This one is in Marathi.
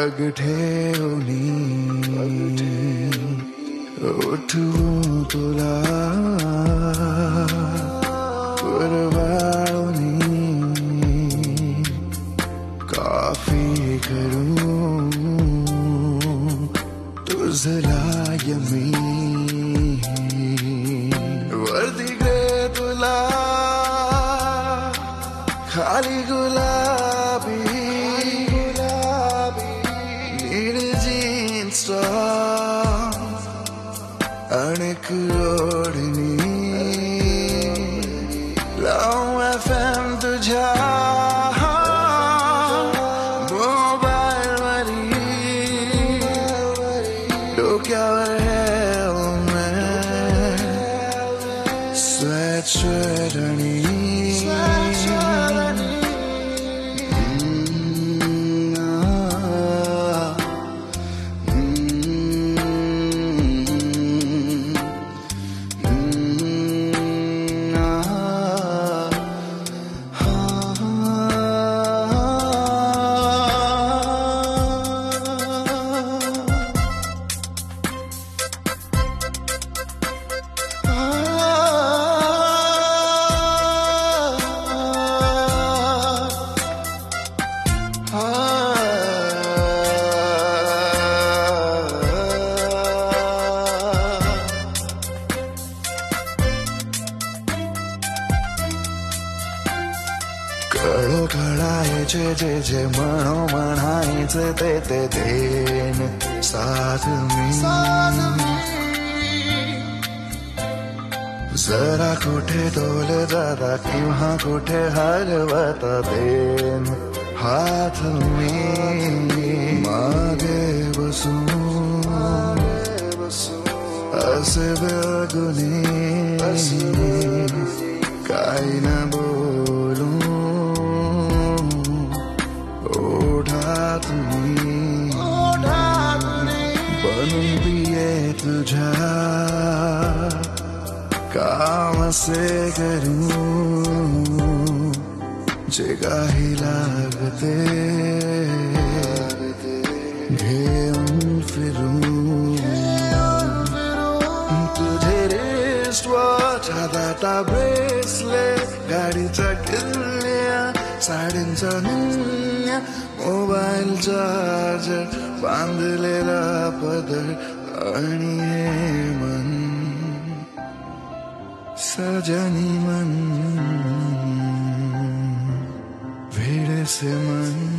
तू ठेवणी उठवू तुला. पुरवाळणी काफी करू. तुझला यमी वर्दी गे तुला. खाली गुला नीड जीन्स अनेक ओढणी लाव एफ एम तुझ्या मोबाईल वरी डोक्यावर helmet, sweatshirt आणि कळायचे जे जे म्हणो म्हणायचे ते ते देन. साथ मी. जरा कुठे डोल जरा किंवा कुठे हरवता देन. हात मी. मागे बसून असे बेगुनी काही न तुझ्या काम से करू. जे काही लागते घेऊन फिरू. तुझे रिस्ट वॉच हाताता ब्रेसलेट गाडीचा किल्ल्या साडींचा निन्या मोबाईल चार्जर बांधलेला पदर. आणि हे मन सजनी मन भिडसे मन.